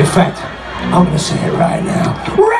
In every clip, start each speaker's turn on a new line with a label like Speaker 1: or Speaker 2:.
Speaker 1: In fact, I'm gonna say it right now.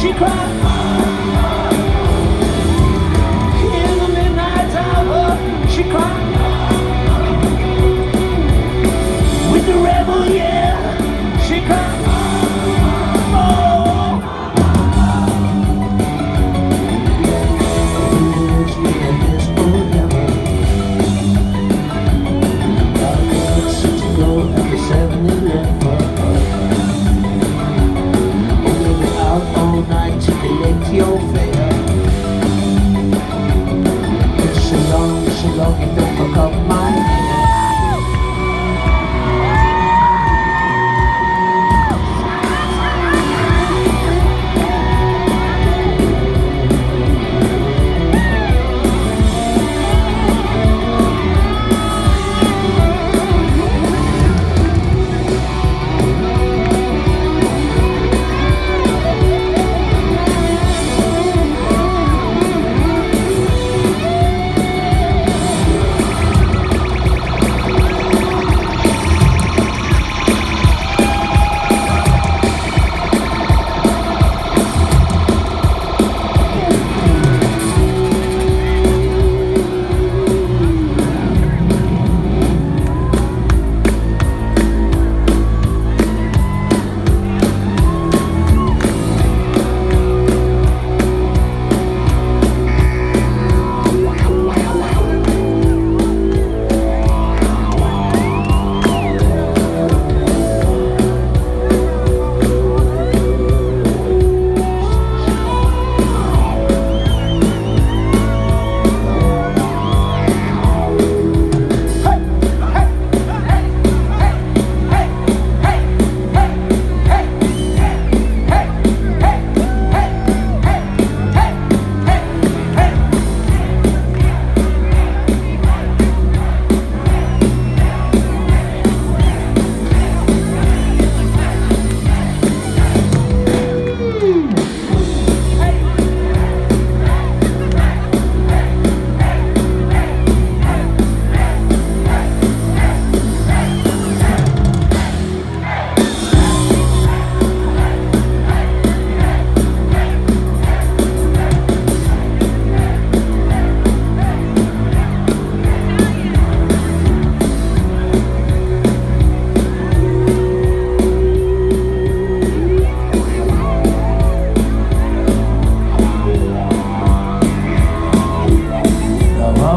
Speaker 2: She cried. In the midnight hour, she. With the rebel, yeah. she long it to up my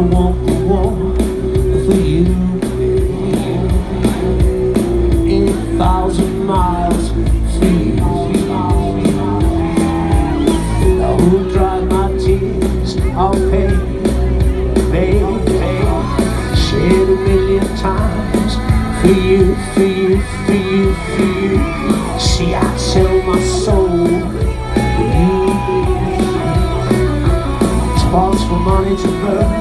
Speaker 2: want the war for you. In a thousand miles for you. I will dry my tears, I'll pay, pay, pay. Shed a million times for you, for you, for you, for you. See, I sell my soul for you. Sparks for money to burn.